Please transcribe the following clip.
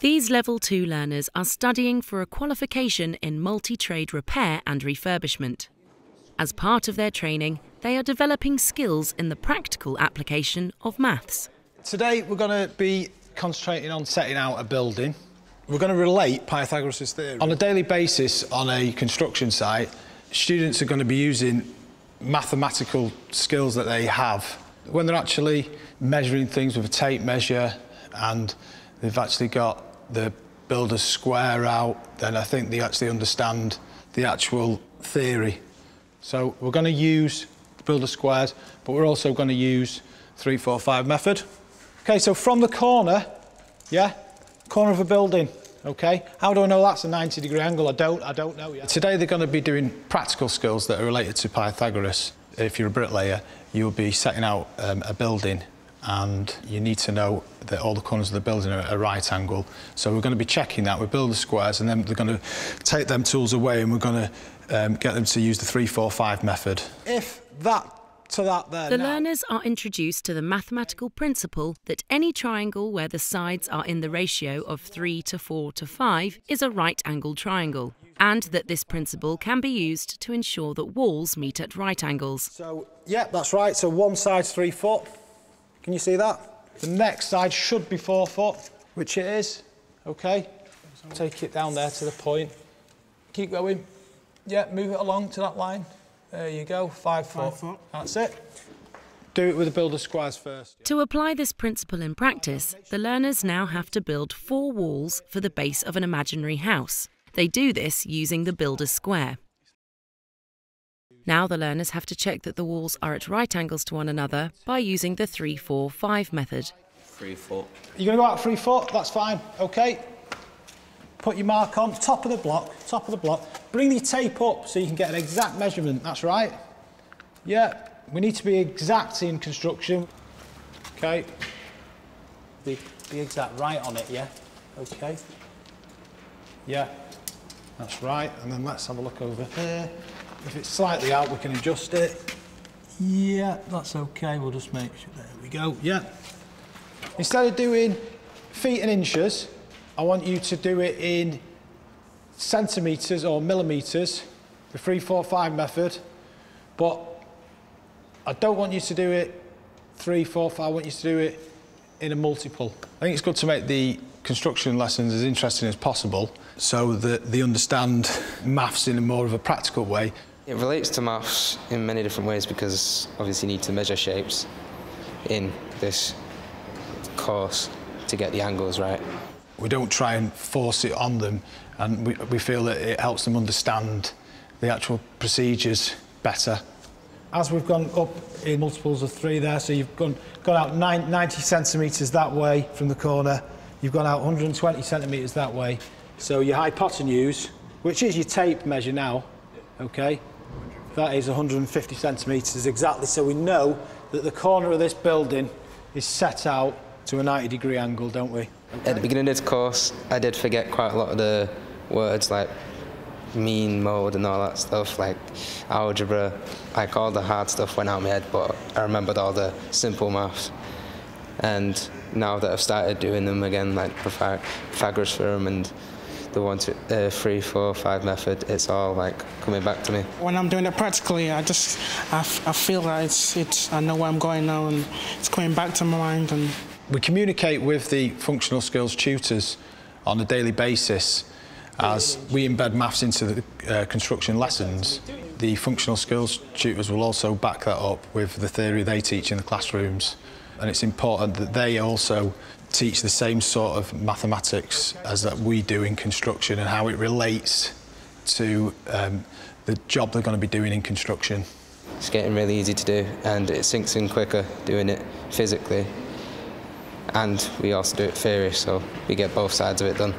These Level 2 learners are studying for a qualification in multi trade repair and refurbishment. As part of their training, they are developing skills in the practical application of maths. Today we're going to be concentrating on setting out a building. We're going to relate Pythagoras' theorem. On a daily basis on a construction site, students are going to be using mathematical skills that they have. When they're actually measuring things with a tape measure and they've actually got the builder's square out, then I think they actually understand the actual theory. So we're going to use the builder squares, but we're also going to use 345 method. Okay, so from the corner, yeah, corner of a building, okay? How do I know that's a 90 degree angle? I don't, I don't know yet. Today they're going to be doing practical skills that are related to Pythagoras. If you're a bricklayer, you'll be setting out um, a building and you need to know that all the corners of the building are at a right angle. So we're going to be checking that We build the squares and then they're going to take them tools away and we're going to um, get them to use the 345 method. If that to that there The now, learners are introduced to the mathematical principle that any triangle where the sides are in the ratio of 3 to 4 to 5 is a right angled triangle, and that this principle can be used to ensure that walls meet at right angles. So, yeah, that's right. So one side's three foot. Can you see that? The next side should be four foot, which it is. Okay. Take it down there to the point. Keep going. Yeah, move it along to that line. There you go. Five foot. Five foot. That's it. Do it with the builder squares first. To apply this principle in practice, the learners now have to build four walls for the base of an imaginary house. They do this using the builder's square. Now the learners have to check that the walls are at right angles to one another by using the 3 4 5 method. Three foot. You're going to go out three foot. That's fine. Okay. Put your mark on top of the block. Top of the block. Bring the tape up so you can get an exact measurement. That's right. Yeah. We need to be exact in construction. Okay. Be, be exact right on it. Yeah. Okay. Yeah. That's right. And then let's have a look over here. If it's slightly out, we can adjust it. Yeah, that's okay. We'll just make sure. There we go. Yeah. Instead of doing feet and inches, I want you to do it in centimetres or millimetres, the 345 method. But I don't want you to do it three, four, five. I want you to do it in a multiple. I think it's good to make the construction lessons as interesting as possible so that they understand maths in a more of a practical way. It relates to maths in many different ways because obviously you need to measure shapes in this course to get the angles right. We don't try and force it on them and we, we feel that it helps them understand the actual procedures better. As we've gone up in multiples of three there, so you've gone, gone out nine, 90 centimetres that way from the corner, you've gone out 120 centimetres that way. So your hypotenuse, which is your tape measure now, okay, that is 150 centimetres exactly. So we know that the corner of this building is set out to a 90 degree angle, don't we? At the beginning of this course, I did forget quite a lot of the words like mean mode and all that stuff, like algebra. Like all the hard stuff went out of my head, but I remembered all the simple maths. And now that I've started doing them again, like Pythag- Pythagoras theorem and the one, two, uh, three, four, five method, it's all like coming back to me. When I'm doing it practically, I just I, f- I feel that it's it's I know where I'm going now and it's coming back to my mind and We communicate with the functional skills tutors on a daily basis as we embed maths into the uh, construction lessons. The functional skills tutors will also back that up with the theory they teach in the classrooms. And it's important that they also teach the same sort of mathematics as that we do in construction and how it relates to um, the job they're going to be doing in construction. It's getting really easy to do and it sinks in quicker doing it physically. And we also do it theory, so we get both sides of it done.